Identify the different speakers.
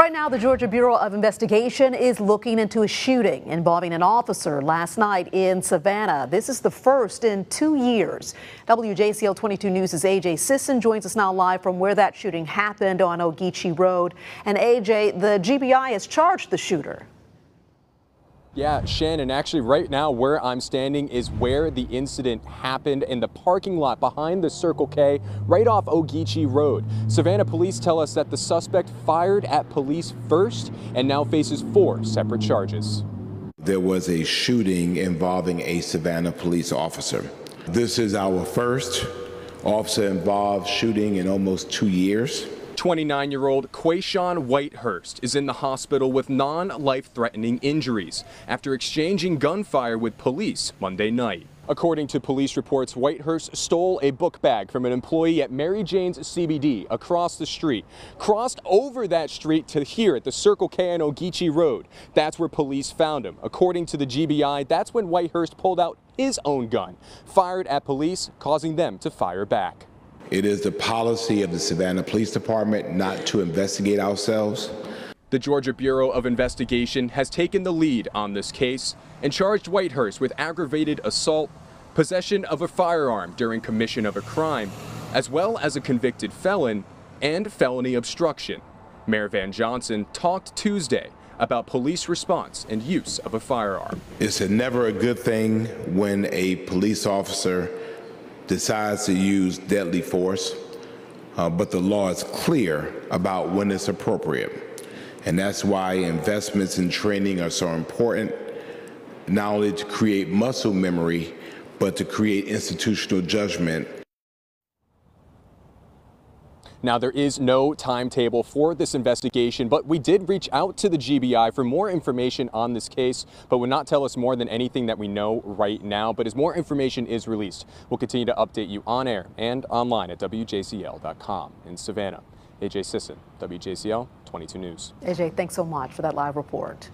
Speaker 1: Right now, the Georgia Bureau of Investigation is looking into a shooting involving an officer last night in Savannah. This is the first in two years. WJCL 22 News' AJ Sisson joins us now live from where that shooting happened on Ogeechee Road. And AJ, the GBI has charged the shooter.
Speaker 2: Yeah, Shannon, actually right now where I'm standing is where the incident happened in the parking lot behind the Circle K right off Ogeechee Road. Savannah police tell us that the suspect fired at police first and now faces four separate charges.
Speaker 3: There was a shooting involving a Savannah police officer. This is our first officer involved shooting in almost two years.
Speaker 2: 29 year old Quayshon Whitehurst is in the hospital with non life threatening injuries after exchanging gunfire with police Monday night. According to police reports, Whitehurst stole a book bag from an employee at Mary Jane's CBD across the street, crossed over that street to here at the Circle K on Ogeechee Road. That's where police found him. According to the GBI, that's when Whitehurst pulled out his own gun, fired at police, causing them to fire back.
Speaker 3: It is the policy of the Savannah Police Department not to investigate ourselves.
Speaker 2: The Georgia Bureau of Investigation has taken the lead on this case and charged Whitehurst with aggravated assault, possession of a firearm during commission of a crime, as well as a convicted felon and felony obstruction. Mayor Van Johnson talked Tuesday about police response and use of a firearm.
Speaker 3: It's never a good thing when a police officer decides to use deadly force, uh, but the law is clear about when it's appropriate. And that's why investments in training are so important, not only to create muscle memory, but to create institutional judgment
Speaker 2: now, there is no timetable for this investigation, but we did reach out to the GBI for more information on this case, but would not tell us more than anything that we know right now. But as more information is released, we'll continue to update you on air and online at WJCL.com in Savannah. AJ Sisson, WJCL 22 News.
Speaker 1: AJ, thanks so much for that live report.